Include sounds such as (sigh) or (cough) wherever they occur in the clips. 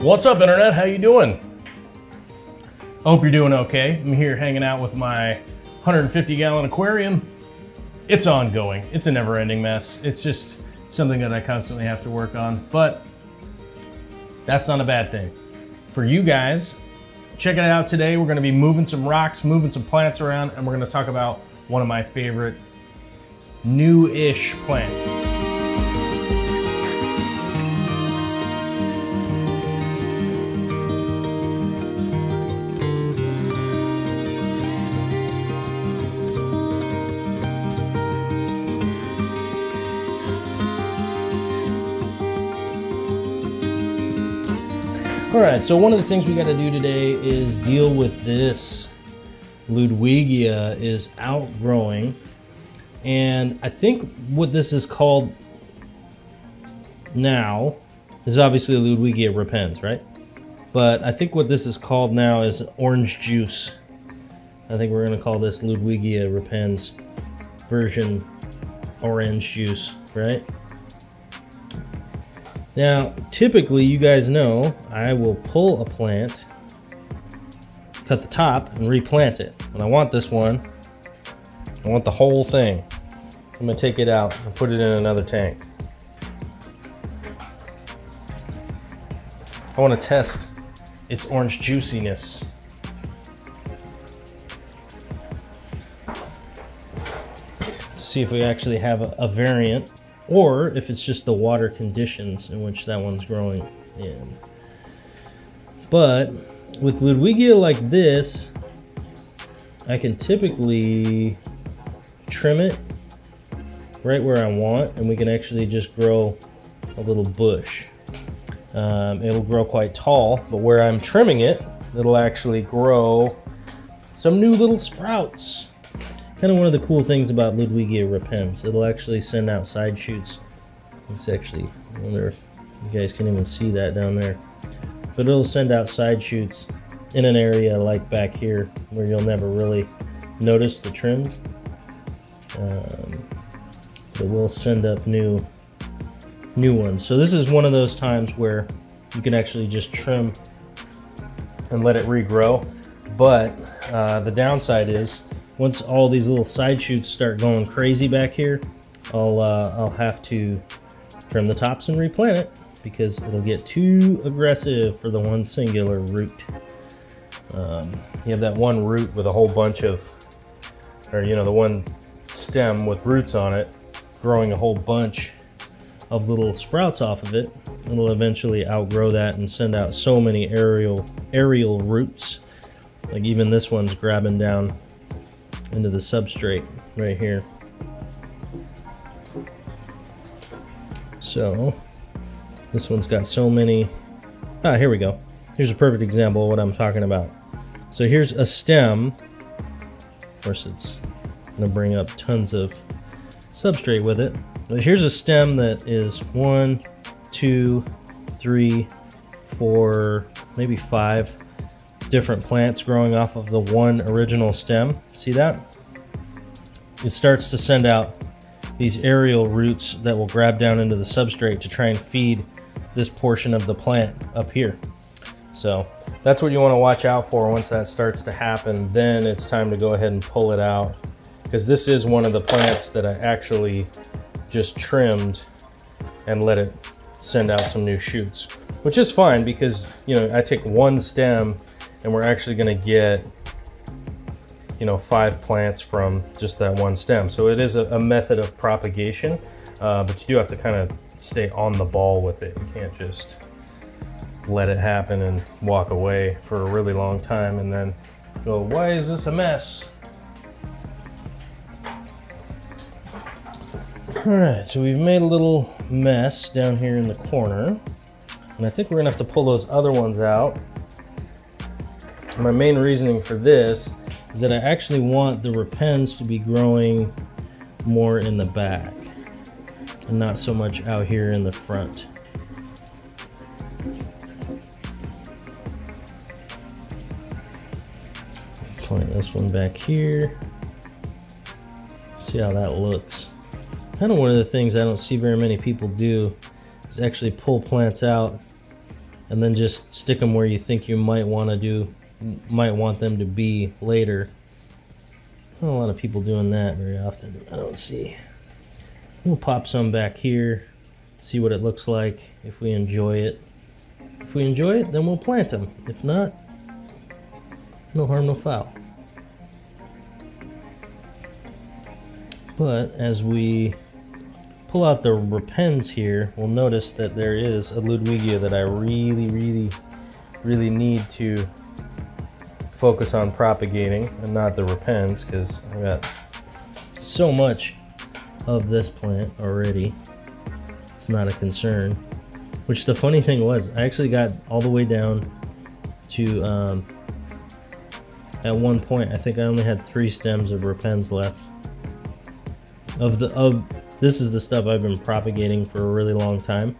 What's up, Internet? How you doing? I hope you're doing okay. I'm here hanging out with my 150 gallon aquarium. It's ongoing. It's a never ending mess. It's just something that I constantly have to work on, but that's not a bad thing. For you guys, check it out today. We're gonna be moving some rocks, moving some plants around, and we're gonna talk about one of my favorite new-ish plants. Right, so one of the things we got to do today is deal with this. Ludwigia is outgrowing, and I think what this is called now is obviously Ludwigia repens, right? But I think what this is called now is orange juice. I think we're going to call this Ludwigia repens version orange juice, right? Now, typically, you guys know I will pull a plant, cut the top, and replant it. And I want this one, I want the whole thing. I'm gonna take it out and put it in another tank. I wanna test its orange juiciness. See if we actually have a, a variant or if it's just the water conditions in which that one's growing in. But with Ludwigia like this, I can typically trim it right where I want and we can actually just grow a little bush. Um, it'll grow quite tall, but where I'm trimming it, it'll actually grow some new little sprouts kind of one of the cool things about Ludwigia repens. It'll actually send out side shoots. It's actually, I wonder if you guys can even see that down there. But it'll send out side shoots in an area like back here where you'll never really notice the trim. Um, it will send up new new ones. So this is one of those times where you can actually just trim and let it regrow. But uh, the downside is once all these little side shoots start going crazy back here, I'll, uh, I'll have to trim the tops and replant it because it'll get too aggressive for the one singular root. Um, you have that one root with a whole bunch of, or you know, the one stem with roots on it, growing a whole bunch of little sprouts off of it. It'll eventually outgrow that and send out so many aerial aerial roots. Like even this one's grabbing down into the substrate right here. So this one's got so many, ah, here we go. Here's a perfect example of what I'm talking about. So here's a stem. Of course, it's gonna bring up tons of substrate with it. But here's a stem that is one, two, three, four, maybe five different plants growing off of the one original stem. See that? It starts to send out these aerial roots that will grab down into the substrate to try and feed this portion of the plant up here. So that's what you want to watch out for once that starts to happen. Then it's time to go ahead and pull it out because this is one of the plants that I actually just trimmed and let it send out some new shoots, which is fine because, you know, I take one stem and we're actually gonna get you know five plants from just that one stem. So it is a, a method of propagation uh, but you do have to kind of stay on the ball with it. You can't just let it happen and walk away for a really long time and then go why is this a mess? All right so we've made a little mess down here in the corner. And I think we're gonna have to pull those other ones out my main reasoning for this is that I actually want the repens to be growing more in the back and not so much out here in the front. Point this one back here. See how that looks. Kind of one of the things I don't see very many people do is actually pull plants out and then just stick them where you think you might want to do, might want them to be later. Not a lot of people doing that very often. I don't see. We'll pop some back here, see what it looks like, if we enjoy it. If we enjoy it, then we'll plant them. If not, no harm, no foul. But as we pull out the repens here, we'll notice that there is a Ludwigia that I really, really, really need to focus on propagating and not the repens because I got so much of this plant already. It's not a concern. Which the funny thing was, I actually got all the way down to, um, at one point, I think I only had three stems of repens left. Of the, of, this is the stuff I've been propagating for a really long time.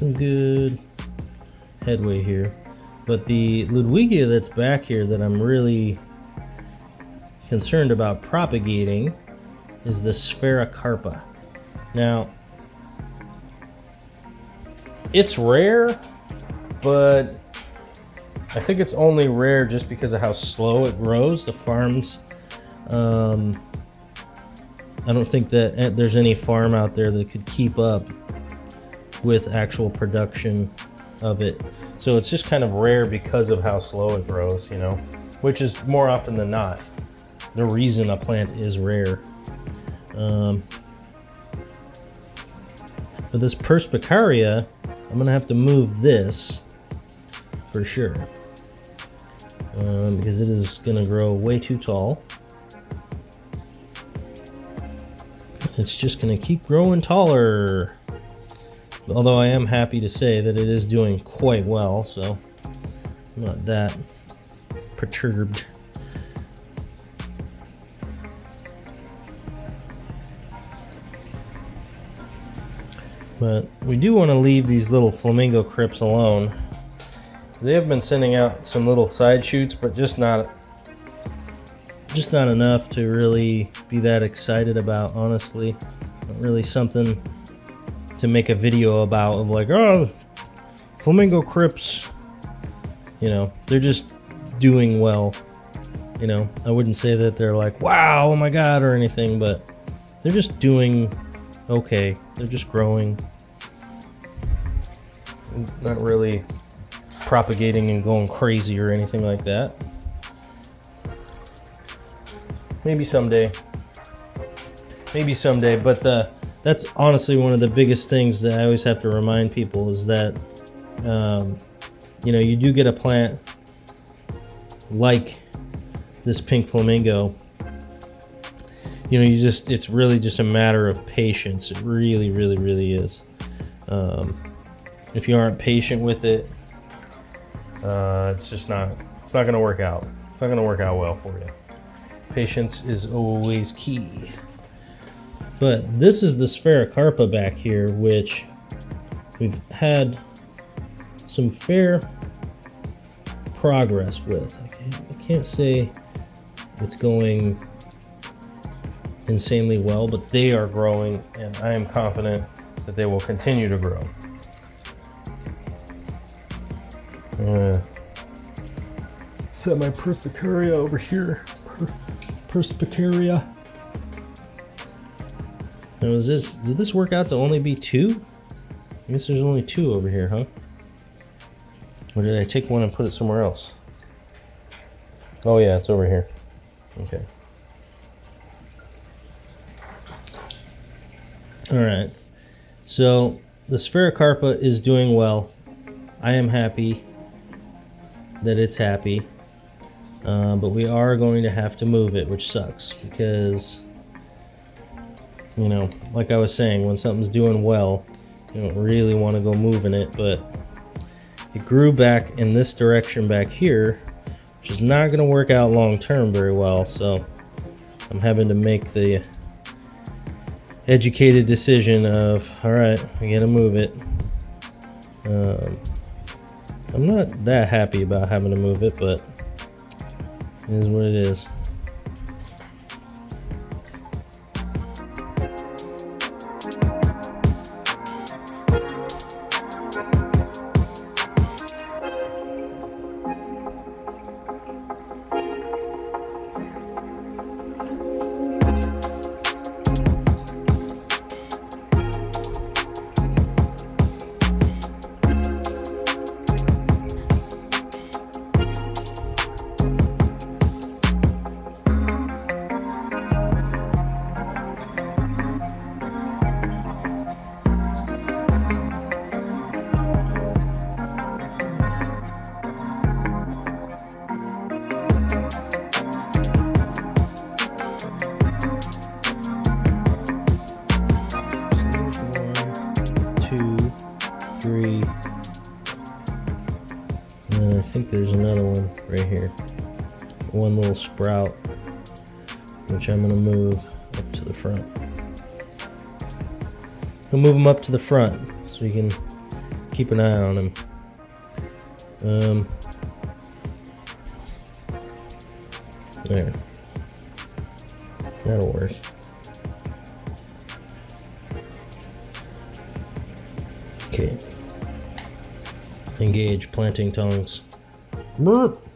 Some good headway here. But the Ludwigia that's back here that I'm really concerned about propagating is the Sphaerocarpa. Now, it's rare, but I think it's only rare just because of how slow it grows. The farms um, I don't think that eh, there's any farm out there that could keep up with actual production of it. So it's just kind of rare because of how slow it grows, you know, which is more often than not the reason a plant is rare. Um, but this Perspicaria, I'm gonna have to move this for sure um, because it is gonna grow way too tall. It's just to keep growing taller. Although I am happy to say that it is doing quite well, so I'm not that perturbed. But we do want to leave these little flamingo crypts alone. They have been sending out some little side shoots, but just not just not enough to really be that excited about, honestly. Not really something to make a video about of like, oh, flamingo crypts. You know, they're just doing well. You know, I wouldn't say that they're like, wow, oh my god, or anything, but they're just doing okay. They're just growing. Not really propagating and going crazy or anything like that. Maybe someday. Maybe someday, but the that's honestly one of the biggest things that I always have to remind people is that um, you know you do get a plant like this pink flamingo. You know you just it's really just a matter of patience. It really really really is. Um, if you aren't patient with it uh, it's just not it's not gonna work out. It's not gonna work out well for you. Patience is always key. But this is the Sphaerocarpa back here, which we've had some fair progress with. I can't, say it's going insanely well, but they are growing, and I am confident that they will continue to grow. Uh, set my Persicaria over here. Perspicaria. Now is this, did this work out to only be two? I guess there's only two over here, huh? Or did I take one and put it somewhere else? Oh yeah, it's over here. Okay. Alright. So, the Sphaerocarpa is doing well. I am happy that it's happy. Uh, but we are going to have to move it, which sucks because, you know, like I was saying, when something's doing well, you don't really want to go moving it, but it grew back in this direction back here, which is not going to work out long term very well, so I'm having to make the educated decision of, all right, I gotta move it. Um, I'm not that happy about having to move it, but it is what it is. Sprout, which I'm gonna move up to the front. I'll move them up to the front so you can keep an eye on them. Um, there. That'll work. Okay. Engage planting tongs. Burp.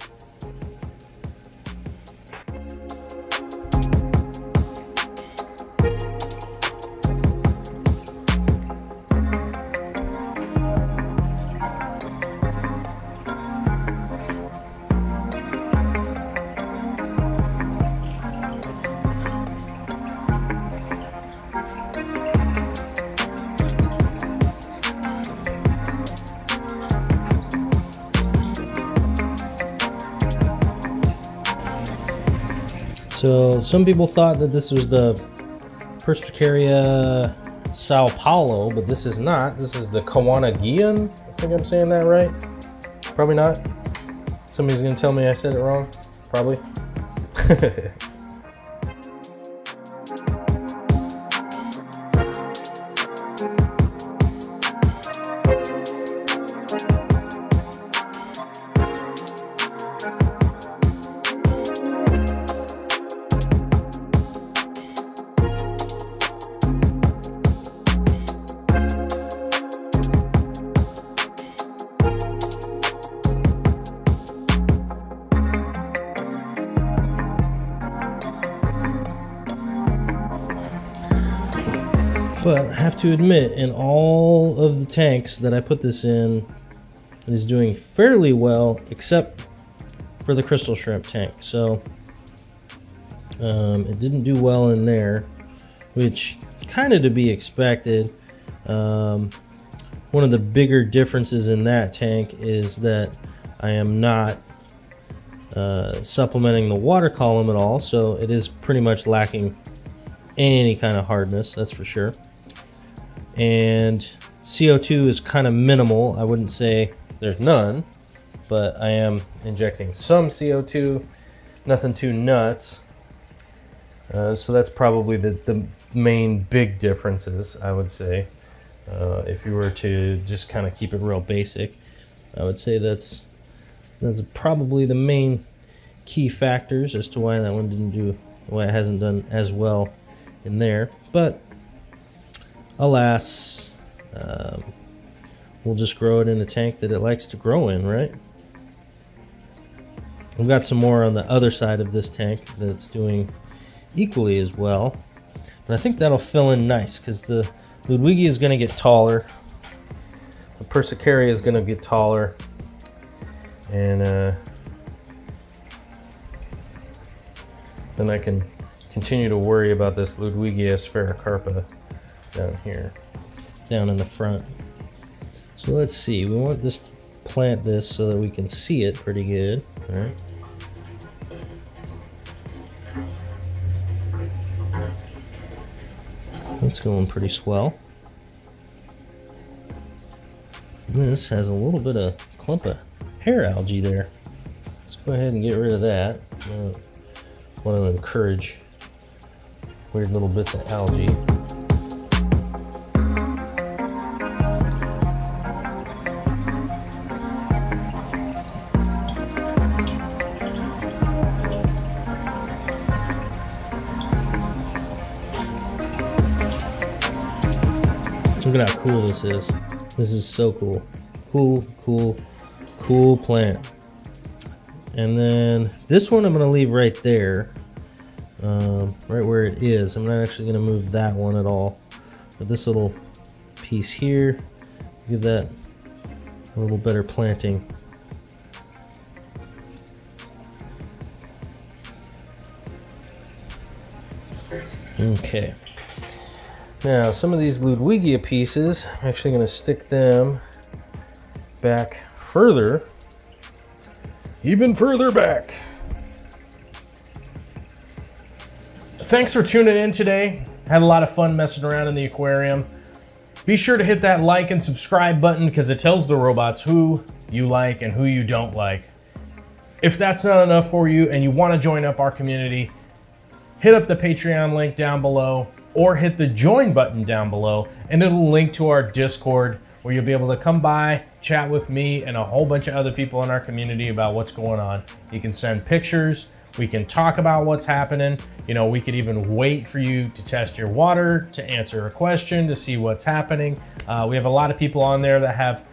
So some people thought that this was the Perspicaria Sao Paulo, but this is not. This is the Kawanagian. I think I'm saying that right. Probably not. Somebody's gonna tell me I said it wrong. Probably. (laughs) But I have to admit, in all of the tanks that I put this in, it is doing fairly well, except for the crystal shrimp tank. So um, it didn't do well in there, which kind of to be expected. Um, one of the bigger differences in that tank is that I am not uh, supplementing the water column at all, so it is pretty much lacking any kind of hardness, that's for sure and CO2 is kind of minimal. I wouldn't say there's none, but I am injecting some CO2, nothing too nuts. Uh, so that's probably the, the main big differences, I would say. Uh, if you were to just kind of keep it real basic, I would say that's that's probably the main key factors as to why that one didn't do why it hasn't done as well in there. But alas, um, we'll just grow it in a tank that it likes to grow in, right? We've got some more on the other side of this tank that's doing equally as well. But I think that'll fill in nice because the Ludwigi is going to get taller. The Persicaria is going to get taller. And uh, then I can continue to worry about this Ludwigia sphaerocarpa down here, down in the front. So let's see, we want this plant this so that we can see it pretty good, all right? That's going pretty swell. This has a little bit of clump of hair algae there. Let's go ahead and get rid of that. Uh, I want to encourage weird little bits of algae. Look at how cool this is. This is so cool. Cool, cool, cool plant. And then this one I'm gonna leave right there, um, right where it is. I'm not actually gonna move that one at all. But this little piece here, give that a little better planting. Okay. Now, some of these Ludwigia pieces, I'm actually going to stick them back further, even further back. Thanks for tuning in today. Had a lot of fun messing around in the aquarium. Be sure to hit that like and subscribe button because it tells the robots who you like and who you don't like. If that's not enough for you and you want to join up our community, hit up the Patreon link down below or hit the join button down below and it'll link to our Discord where you'll be able to come by, chat with me and a whole bunch of other people in our community about what's going on. You can send pictures, we can talk about what's happening. You know, we could even wait for you to test your water, to answer a question, to see what's happening. Uh, we have a lot of people on there that have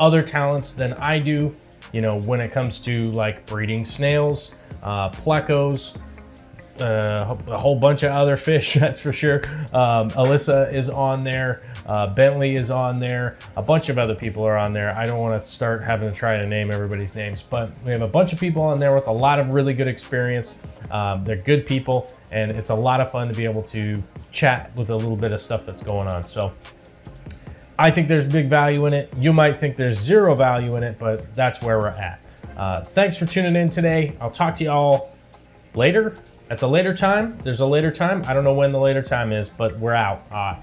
other talents than I do, you know, when it comes to like breeding snails, uh, plecos, uh, a whole bunch of other fish, (laughs) that's for sure. Um, Alyssa is on there. Uh, Bentley is on there. A bunch of other people are on there. I don't want to start having to try to name everybody's names, but we have a bunch of people on there with a lot of really good experience. Um, they're good people, and it's a lot of fun to be able to chat with a little bit of stuff that's going on. So I think there's big value in it. You might think there's zero value in it, but that's where we're at. Uh, thanks for tuning in today. I'll talk to you all later at the later time. There's a later time. I don't know when the later time is, but we're out. Uh,